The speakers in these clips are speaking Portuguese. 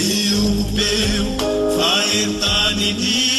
Eu, entrar faertani dia.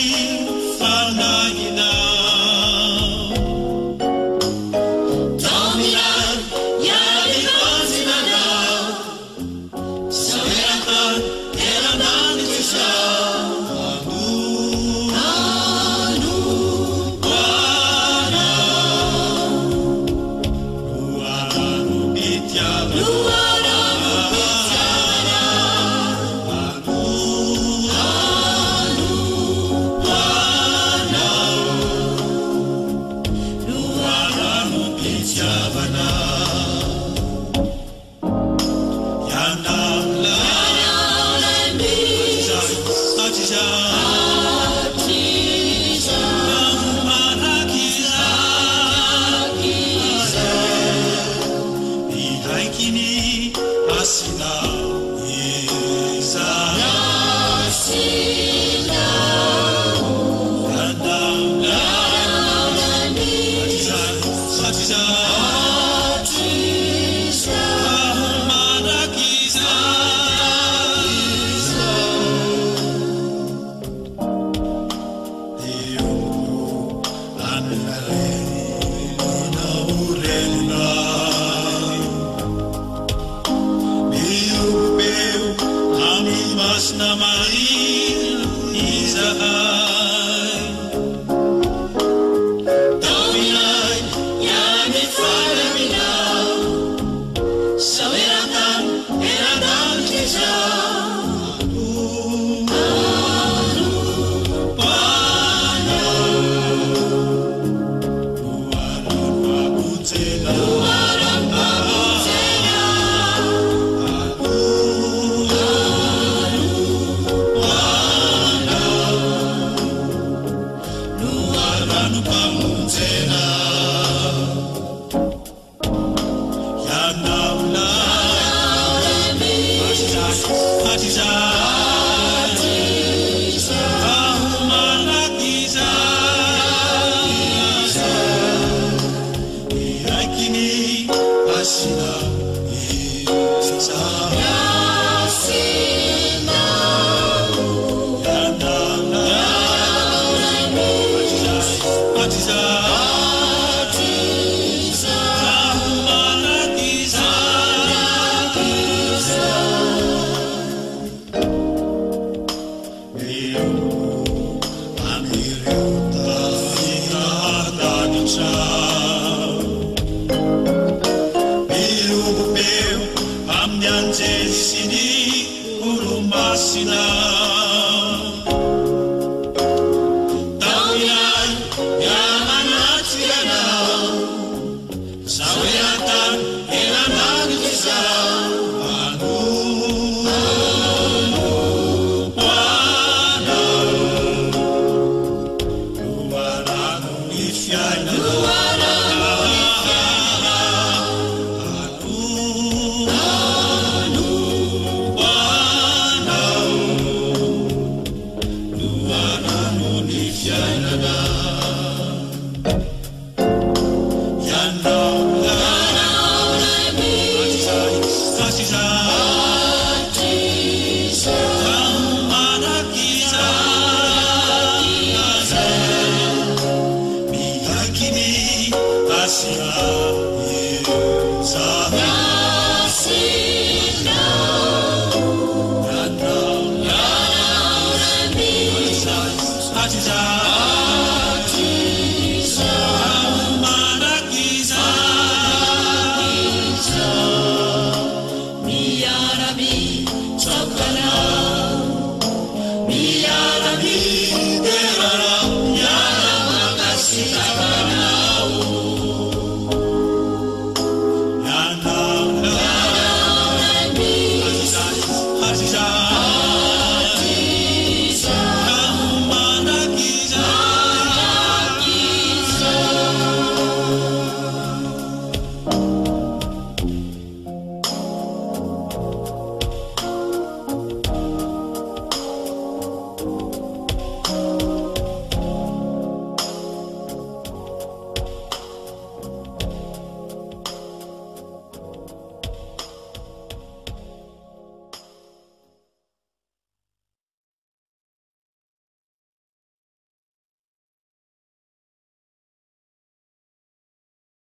Atiza atiza,